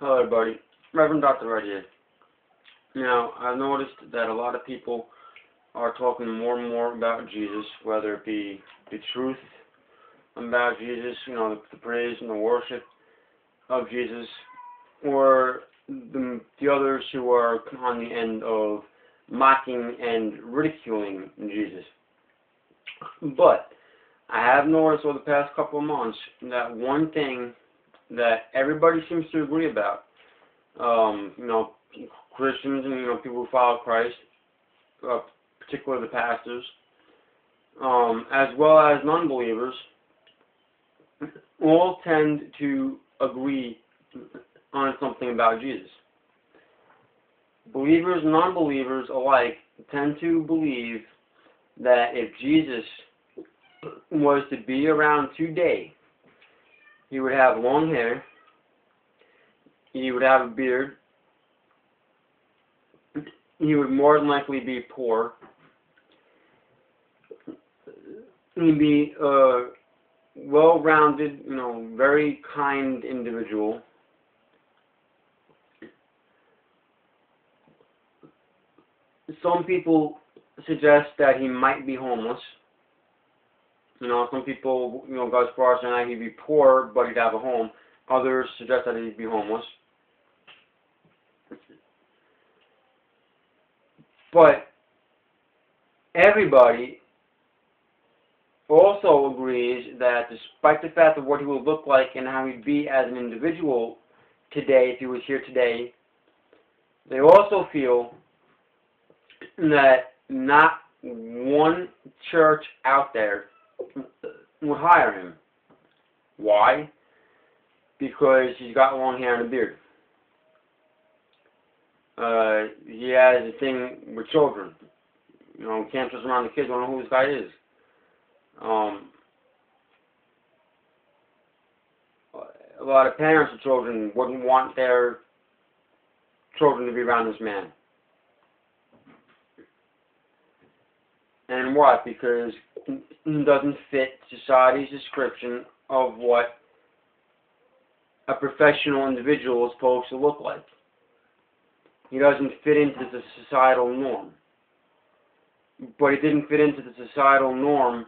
Hello, everybody. Reverend Dr. Here. Now, I've noticed that a lot of people are talking more and more about Jesus, whether it be the truth about Jesus, you know, the, the praise and the worship of Jesus, or the, the others who are on the end of mocking and ridiculing Jesus. But I have noticed over the past couple of months that one thing that everybody seems to agree about, um, you know, Christians and you know people who follow Christ, uh, particularly the pastors, um, as well as non-believers, all tend to agree on something about Jesus. Believers and non-believers alike tend to believe that if Jesus was to be around today, he would have long hair, he would have a beard, he would more than likely be poor, he'd be a well-rounded, you know, very kind individual, some people suggest that he might be homeless. You know, some people, you know, go as far as saying he'd be poor, but he'd have a home. Others suggest that he'd be homeless. But everybody also agrees that despite the fact of what he would look like and how he'd be as an individual today, if he was here today, they also feel that not one church out there hire him. Why? Because he's got long hair and a beard. Uh, he has a thing with children. You know, can't trust around the kids. Don't know who this guy is. Um, a lot of parents of children wouldn't want their children to be around this man. And what? Because doesn't fit society's description of what a professional individual is supposed to look like. He doesn't fit into the societal norm. But he didn't fit into the societal norm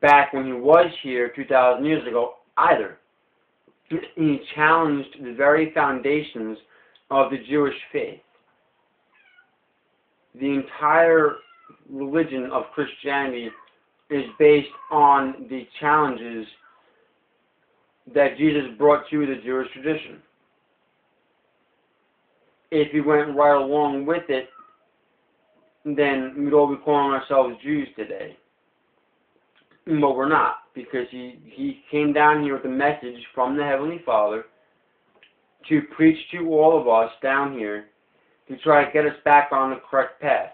back when he was here 2,000 years ago either. He challenged the very foundations of the Jewish faith. The entire religion of Christianity is based on the challenges that Jesus brought to the Jewish tradition. If we went right along with it, then we'd all be calling ourselves Jews today. But we're not, because he, he came down here with a message from the Heavenly Father to preach to all of us down here to try to get us back on the correct path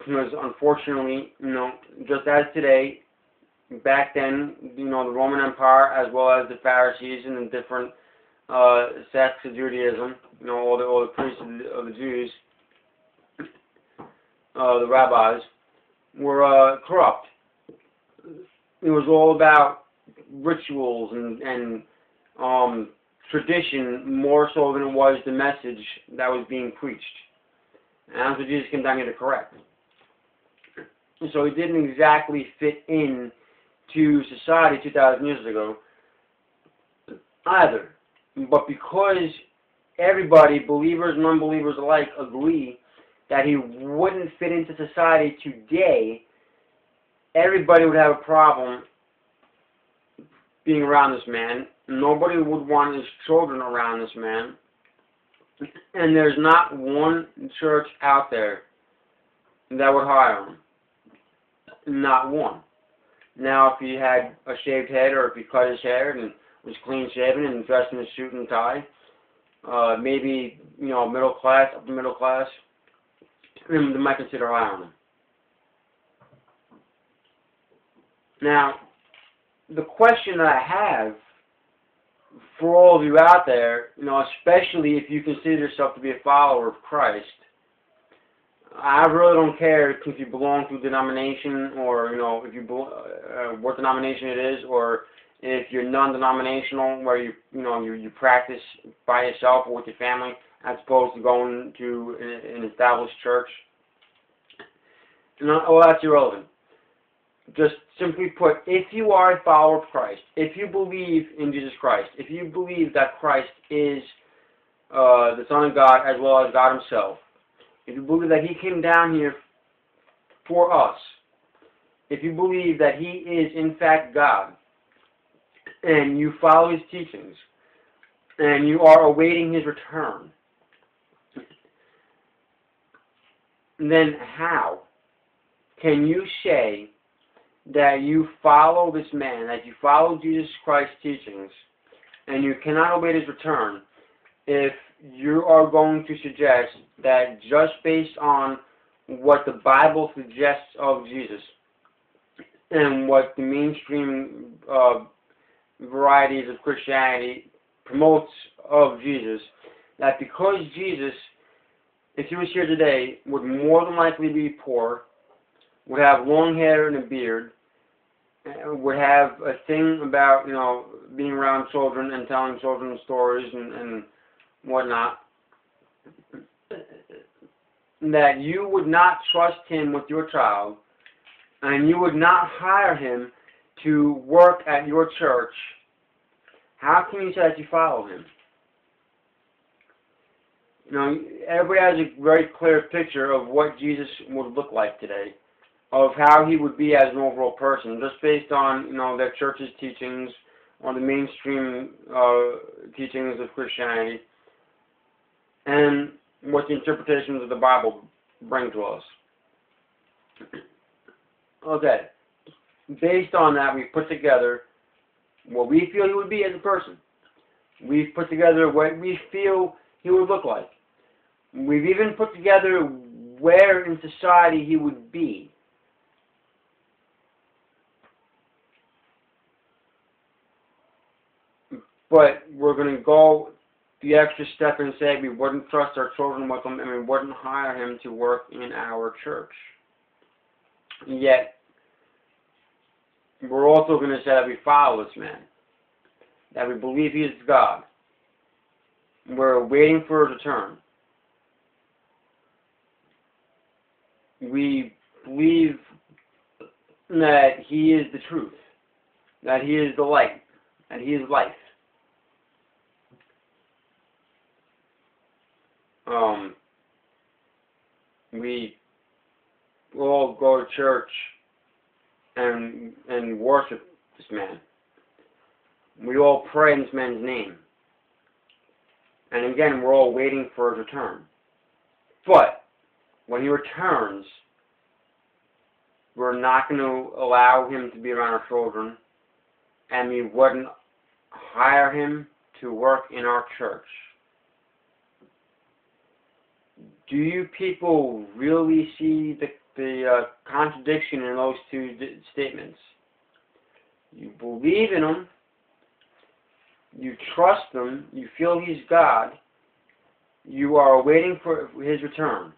because unfortunately, you know, just as today, back then, you know, the Roman Empire as well as the Pharisees and the different uh, sects of Judaism, you know, all the all the priests of the, Jews, uh, the rabbis, were uh, corrupt. It was all about rituals and and um, tradition more so than it was the message that was being preached. And that's what Jesus came down here to correct so he didn't exactly fit in to society 2,000 years ago either. But because everybody, believers and unbelievers alike, agree that he wouldn't fit into society today, everybody would have a problem being around this man. Nobody would want his children around this man. And there's not one church out there that would hire him. Not one. Now, if he had a shaved head or if he cut his hair and was clean shaven and dressed in a suit and tie, uh, maybe, you know, middle class, upper middle class, then they might consider hiring him. Now, the question that I have for all of you out there, you know, especially if you consider yourself to be a follower of Christ, I really don't care if you belong to a denomination or you know if you uh, what denomination it is or if you're non-denominational, where you you know you you practice by yourself or with your family, as opposed to going to an, an established church. No, well, that's irrelevant. Just simply put, if you are a follower of Christ, if you believe in Jesus Christ, if you believe that Christ is uh, the Son of God as well as God Himself, if you believe that He came down here for us, if you believe that He is in fact God, and you follow His teachings, and you are awaiting His return, then how can you say that you follow this man, that you follow Jesus Christ's teachings, and you cannot obey his return if you are going to suggest that just based on what the Bible suggests of Jesus and what the mainstream uh, varieties of Christianity promotes of Jesus, that because Jesus, if he was here today, would more than likely be poor, would have long hair and a beard, would have a thing about, you know, being around children and telling children stories and, and whatnot, that you would not trust him with your child, and you would not hire him to work at your church, how can you say that you follow him? You know, everybody has a very clear picture of what Jesus would look like today of how he would be as an overall person, just based on you know their church's teachings or the mainstream uh, teachings of Christianity, and what the interpretations of the Bible bring to us. Okay, based on that, we've put together what we feel he would be as a person. We've put together what we feel he would look like. We've even put together where in society he would be But we're going to go the extra step and say we wouldn't trust our children with him and we wouldn't hire him to work in our church. Yet, we're also going to say that we follow this man, that we believe he is God. We're waiting for his return. We believe that he is the truth, that he is the light, that he is life. Um, we all go to church and and worship this man. We all pray in this man's name. And again, we're all waiting for his return. But when he returns, we're not going to allow him to be around our children, and we wouldn't hire him to work in our church do you people really see the, the uh, contradiction in those two statements? You believe in him, you trust him, you feel he's God, you are waiting for his return.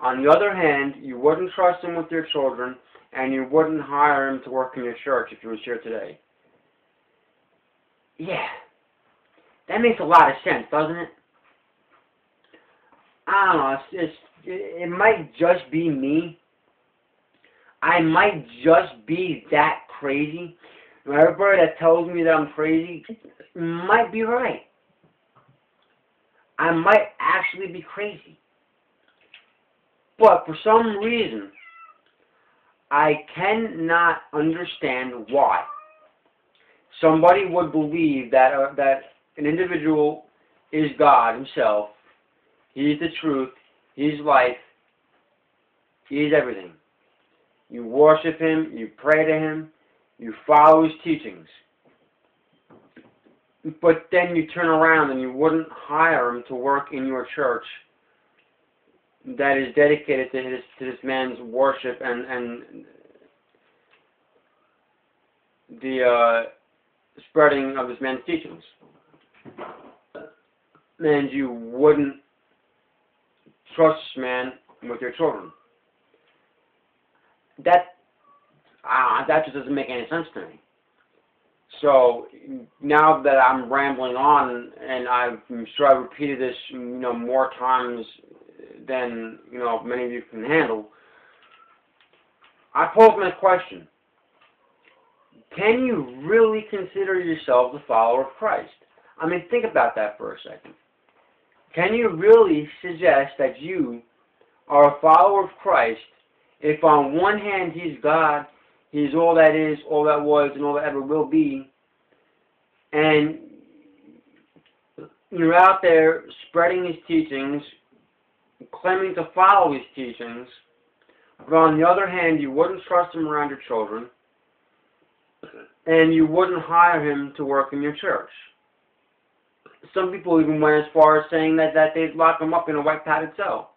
On the other hand, you wouldn't trust him with your children, and you wouldn't hire him to work in your church if he was here today. Yeah, that makes a lot of sense, doesn't it? I don't know. It's, it's, it might just be me. I might just be that crazy. Everybody that tells me that I'm crazy might be right. I might actually be crazy. But for some reason, I cannot understand why somebody would believe that uh, that an individual is God himself He's the truth. He's life. He's everything. You worship Him. You pray to Him. You follow His teachings. But then you turn around and you wouldn't hire Him to work in your church that is dedicated to this to this man's worship and and the uh, spreading of this man's teachings. And you wouldn't trust man with your children. That uh, that just doesn't make any sense to me. So now that I'm rambling on, and I'm sure I've repeated this, you know, more times than you know many of you can handle, I pose my question: Can you really consider yourself a follower of Christ? I mean, think about that for a second. Can you really suggest that you are a follower of Christ if on one hand he's God, he's all that is, all that was, and all that ever will be, and you're out there spreading his teachings, claiming to follow his teachings, but on the other hand, you wouldn't trust him around your children, and you wouldn't hire him to work in your church. Some people even went as far as saying that, that they'd lock him up in a white padded cell.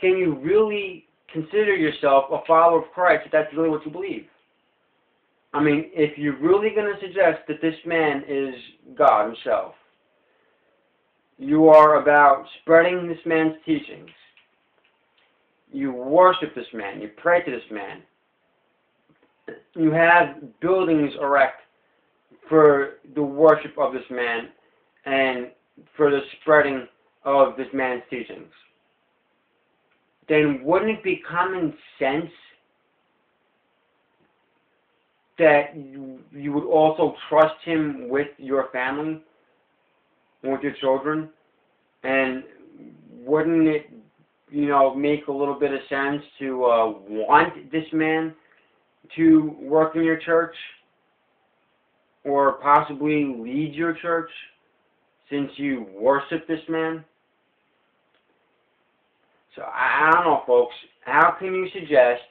Can you really consider yourself a follower of Christ if that's really what you believe? I mean, if you're really going to suggest that this man is God himself, you are about spreading this man's teachings. You worship this man. You pray to this man. You have buildings erect for the worship of this man and for the spreading of this man's teachings. Then wouldn't it be common sense that you, you would also trust him with your family, with your children, and wouldn't it, you know, make a little bit of sense to uh, want this man to work in your church, or possibly lead your church, since you worship this man? So I, I don't know, folks. How can you suggest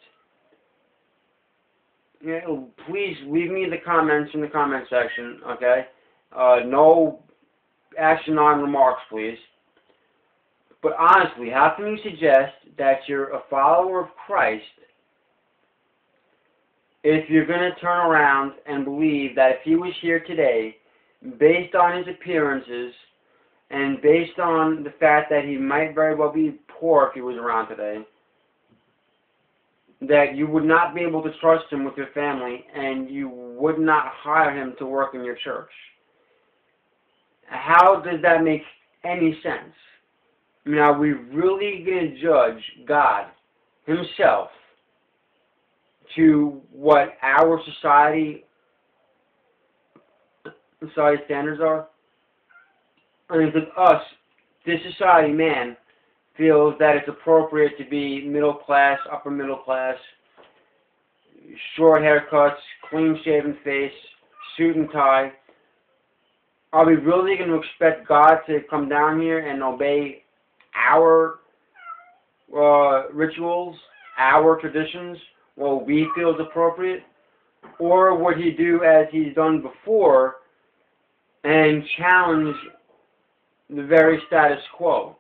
you know, please leave me the comments in the comment section, okay? Uh, no action on remarks, please. But honestly, how can you suggest that you're a follower of Christ if you're going to turn around and believe that if he was here today, based on his appearances and based on the fact that he might very well be poor if he was around today, that you would not be able to trust him with your family and you would not hire him to work in your church. How does that make any sense? I mean, are we really going to judge God himself to what our society society standards are? I mean, with us, this society, man, feels that it's appropriate to be middle class, upper middle class, short haircuts, clean shaven face, suit and tie. Are we really going to expect God to come down here and obey our uh, rituals, our traditions, what we feel is appropriate? Or would he do as he's done before and challenge the very status quo?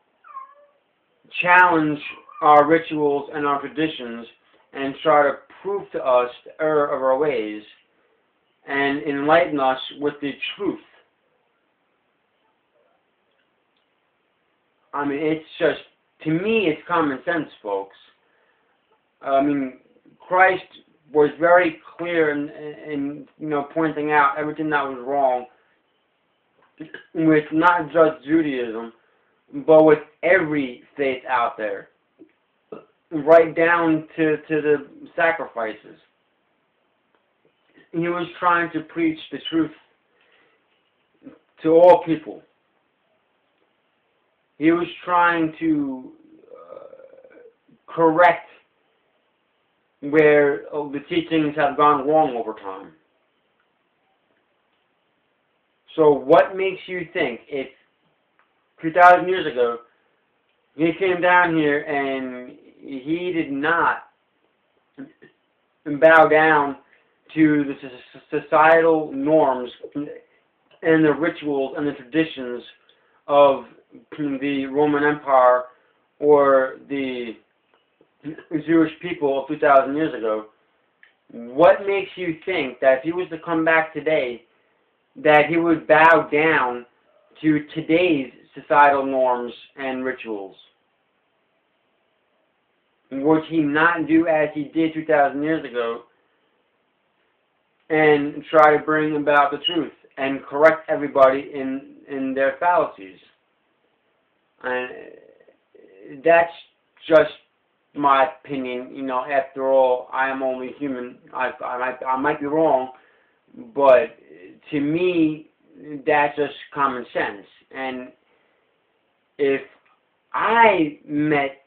challenge our rituals and our traditions and try to prove to us the error of our ways and enlighten us with the truth. I mean, it's just, to me, it's common sense, folks. I mean, Christ was very clear in, in, you know, pointing out everything that was wrong with not just Judaism, but with every faith out there, right down to, to the sacrifices. He was trying to preach the truth to all people. He was trying to uh, correct where oh, the teachings have gone wrong over time. So what makes you think if 2,000 years ago, he came down here and he did not bow down to the societal norms and the rituals and the traditions of the Roman Empire or the Jewish people 2,000 years ago. What makes you think that if he was to come back today, that he would bow down to today's societal norms and rituals. would he not do as he did 2,000 years ago and try to bring about the truth and correct everybody in, in their fallacies? And that's just my opinion. You know, after all, I am only human. I, I, might, I might be wrong, but to me, that's just common sense. And if I met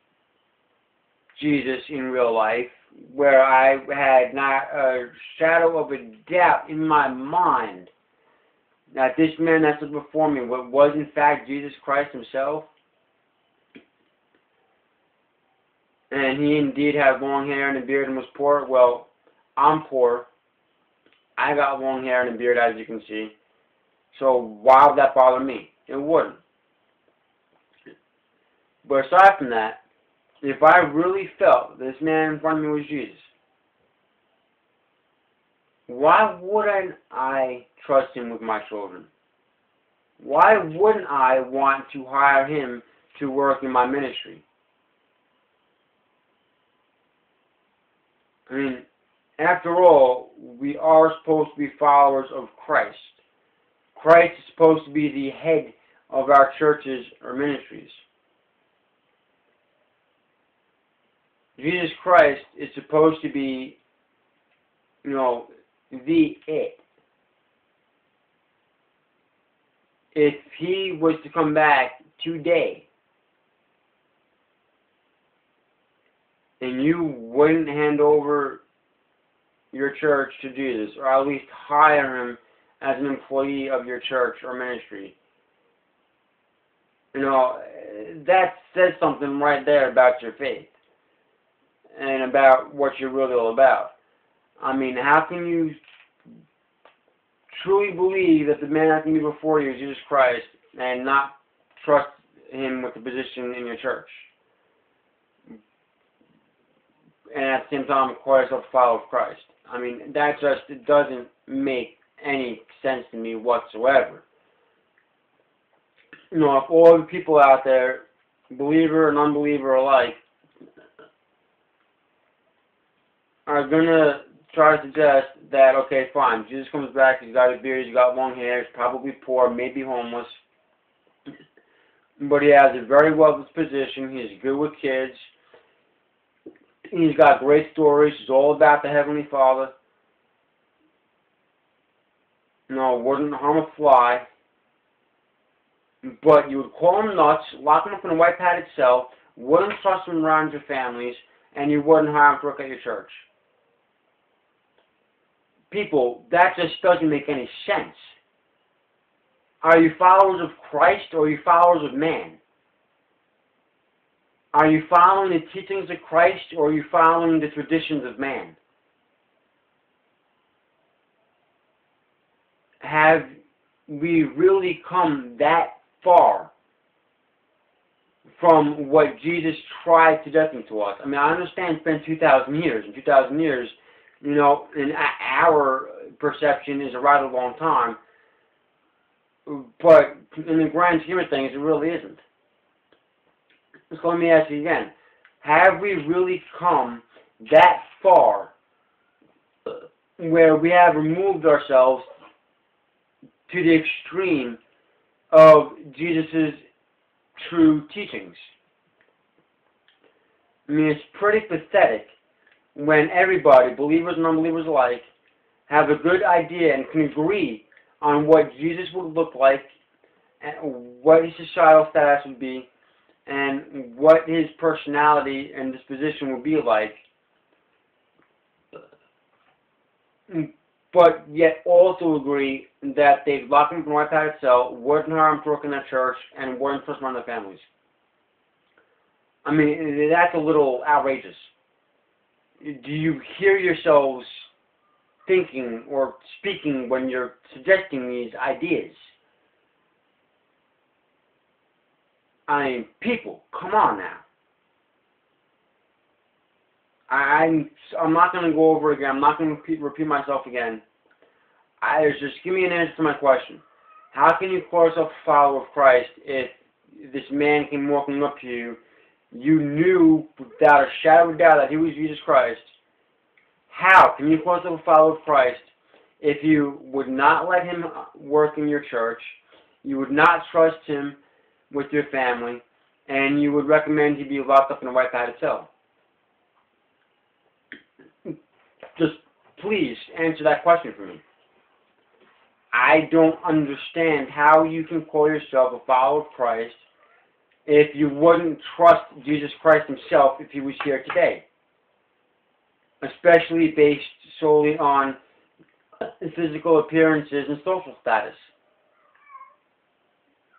Jesus in real life, where I had not a shadow of a doubt in my mind that this man that stood before me was in fact Jesus Christ himself, and he indeed had long hair and a beard and was poor, well, I'm poor. I got long hair and a beard, as you can see. So why would that bother me? It wouldn't. But aside from that, if I really felt this man in front of me was Jesus, why wouldn't I trust him with my children? Why wouldn't I want to hire him to work in my ministry? I mean, after all, we are supposed to be followers of Christ. Christ is supposed to be the head of our churches or ministries. Jesus Christ is supposed to be, you know, the it. If he was to come back today, and you wouldn't hand over your church to Jesus, or at least hire him as an employee of your church or ministry. You know, that says something right there about your faith and about what you're really all about. I mean, how can you truly believe that the man that can be before you is Jesus Christ and not trust him with the position in your church? And at the same time, yourself a follower of Christ. I mean, that just doesn't make any sense to me whatsoever. You know, if all the people out there, believer and unbeliever alike, are gonna try to suggest that okay, fine, Jesus comes back, he's got a beard, he's got long hair, he's probably poor, maybe homeless, but he has a very well disposition, he's good with kids, he's got great stories, he's all about the Heavenly Father no, wouldn't harm a fly. But you would call them nuts, lock them up in a white padded cell, wouldn't trust them around your families, and you wouldn't hire them to work at your church. People, that just doesn't make any sense. Are you followers of Christ or are you followers of man? Are you following the teachings of Christ or are you following the traditions of man? have we really come that far from what Jesus tried to definitely to us? I mean, I understand it's been 2,000 years, and 2,000 years, you know, in our perception is a rather long time, but in the grand scheme of things, it really isn't. So let me ask you again, have we really come that far where we have removed ourselves to the extreme of Jesus' true teachings. I mean, it's pretty pathetic when everybody, believers and unbelievers alike, have a good idea and can agree on what Jesus would look like, and what his societal status would be, and what his personality and disposition would be like but yet also agree that they've locked them from right pad itself, wouldn't harm to work in that church, and wouldn't trust one of their families. I mean, that's a little outrageous. Do you hear yourselves thinking or speaking when you're suggesting these ideas? I mean, people, come on now. I'm I'm not going to go over again. I'm not going to repeat, repeat myself again. I just give me an answer to my question. How can you call yourself a follower of Christ if this man came walking up to you you knew without a shadow of a doubt that he was Jesus Christ, how can you call yourself a follower of Christ if you would not let him work in your church, you would not trust him with your family, and you would recommend he be locked up in a white padded cell? Just please answer that question for me. I don't understand how you can call yourself a follower of Christ if you wouldn't trust Jesus Christ himself if he was here today. Especially based solely on physical appearances and social status.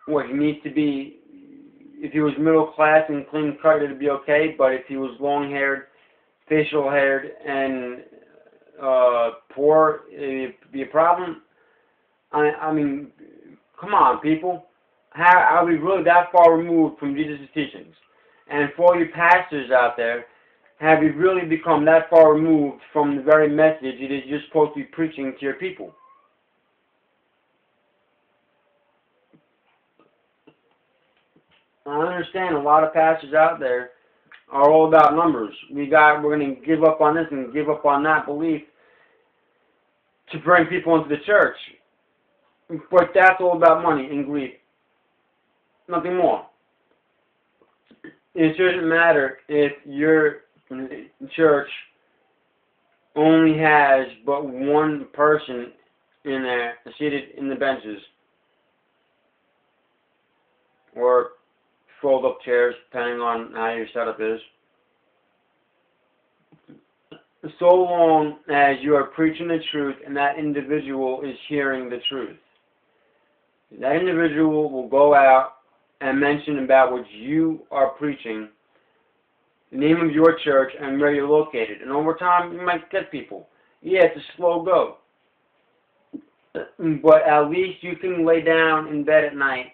What he needs to be, if he was middle class and clean cut, it'd be okay, but if he was long haired, facial haired, and uh, poor, it'd be a problem. I, I mean, come on, people. How are we really that far removed from Jesus' teachings? And for all you pastors out there, have you really become that far removed from the very message it is you're supposed to be preaching to your people? I understand a lot of pastors out there are all about numbers. We got we're going to give up on this and give up on that belief to bring people into the church. But that's all about money and greed. Nothing more. It shouldn't matter if your church only has but one person in there seated in the benches or fold up chairs depending on how your setup is. So long as you are preaching the truth and that individual is hearing the truth. That individual will go out and mention about what you are preaching, the name of your church, and where you're located. And over time, you might get people. Yeah, it's a slow go. But at least you can lay down in bed at night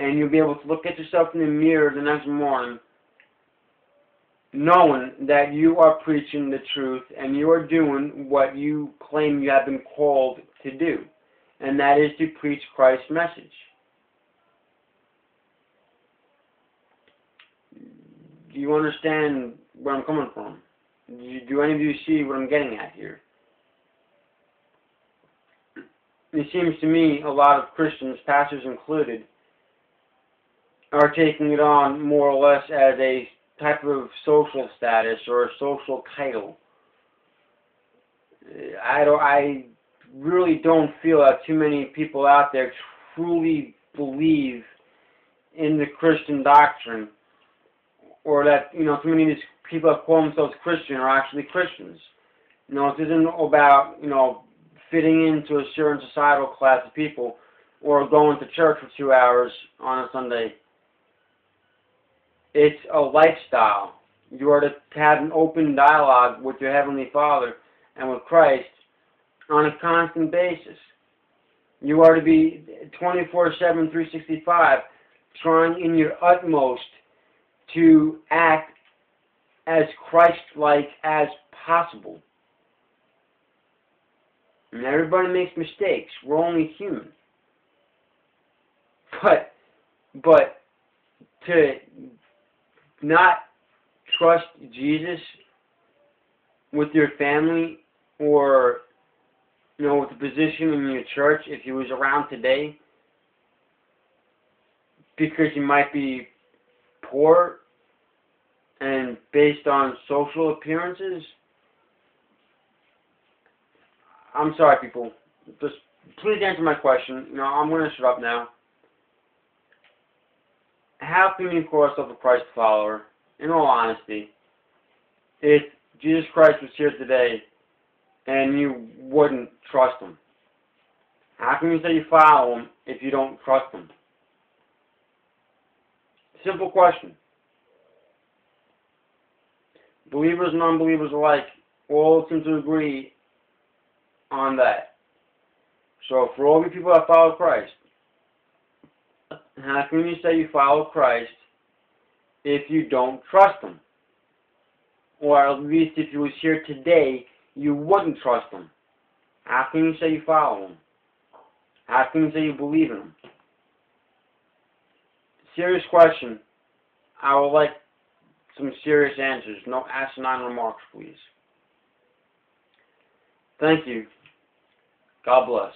and you'll be able to look at yourself in the mirror the next morning knowing that you are preaching the truth and you are doing what you claim you have been called to do, and that is to preach Christ's message. Do you understand where I'm coming from? Do, do any of you see what I'm getting at here? It seems to me a lot of Christians, pastors included, are taking it on more or less as a type of social status or a social title. I don't. I really don't feel that too many people out there truly believe in the Christian doctrine, or that you know too many of these people that call themselves Christian are actually Christians. You know, it isn't about you know fitting into a certain societal class of people or going to church for two hours on a Sunday it's a lifestyle. You are to have an open dialogue with your Heavenly Father and with Christ on a constant basis. You are to be 24 7, 365, trying in your utmost to act as Christ like as possible. And everybody makes mistakes. We're only human. But, but to not trust Jesus with your family or you know with the position in your church if he was around today because he might be poor and based on social appearances? I'm sorry people. Just please answer my question. You know I'm going to shut up now how can you call yourself a Christ follower, in all honesty, if Jesus Christ was here today and you wouldn't trust him? How can you say you follow him if you don't trust him? Simple question. Believers and unbelievers alike all seem to agree on that. So for all the people that follow Christ, how can you say you follow Christ if you don't trust Him? Or at least if He was here today, you wouldn't trust Him. How can you say you follow Him? How can you say you believe in Him? Serious question. I would like some serious answers. No asinine remarks, please. Thank you. God bless.